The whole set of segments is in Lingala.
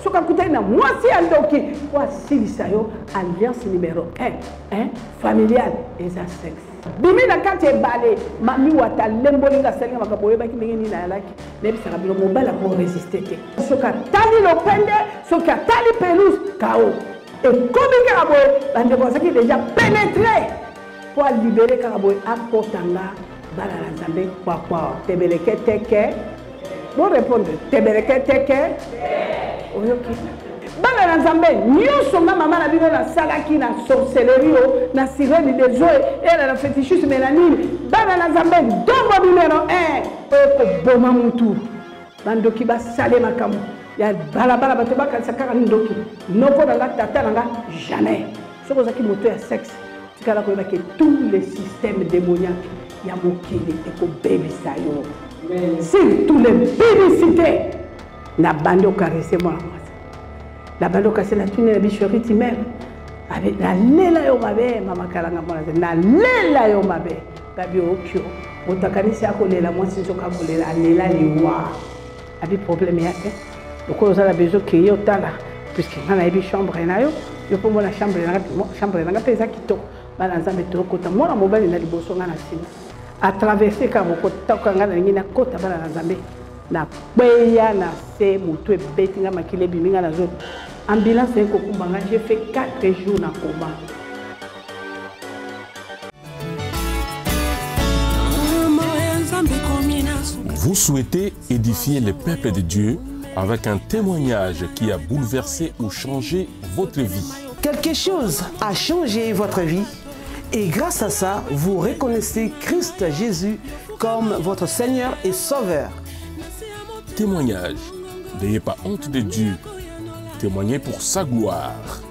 soki akutani na mwasi ya ndoki po asilisa yo alliance numero 1 hein? familiale eza sex bimi na kati ebale mami wata alemboli nga asalinga makambo oyebaki ndenge nini ayalaki nayebisaka bino mobali akoresiste te soki atali lopende soki atali pelouse kao ekomi kaka boye bandeko azalaki deja penetre po alibere kaka boye akota nga bana na nzambe kwakwa tebeleke teke borepondre tebeleke teke oyoki bana na nzambe nyonso nga mama na bino nasalaki na sorcellerie o na sirene des oe ela na fetichus me na nini bana na nzambe ndombo numero 1 oyo koboma mutu bandoki basale makambo ya balabala bato bakanisa kaka ndoki noko na nga tata na nga jamais soki ozalaki moto ya sexe tikala koyeba ke tout le système démoniaque ya mokili ekobebisa yo surtout le publicité na bandi okarese mwana mwasi na bandi okasi na tuni na bishoriti meme nalela yo mabe mama kalanga mwana te nalela yo mabe gabi okio otakanisi akolela mwasi nzoka akolela alela liwa abi problème ya te lokola oza na besoin keye otala puisque nga nayebi chambre na yo yo mpo mona chambre na nga mpe eza kitoko bana nzambe tokota mwana mobali na liboso nga na nsima atraverse kaka mokotaka nga nalingi nakota bana na nzambe na kweya na se motu ebeti nga makili ebimi nga na zoto ambulance ekokumba nga je fait 4 jours na koma Vous souhaitez édifier le peuple de Dieu avec un témoignage qui a bouleversé ou changé votre vie. Quelque chose a changé votre vie et grâce à ça, vous reconnaissez Christ Jésus comme votre Seigneur et Sauveur. Témoignage N'ayez pas honte de Dieu. Témoignez pour sa gloire.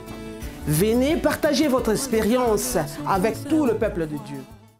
Venez partager votre expérience avec tout le peuple de Dieu.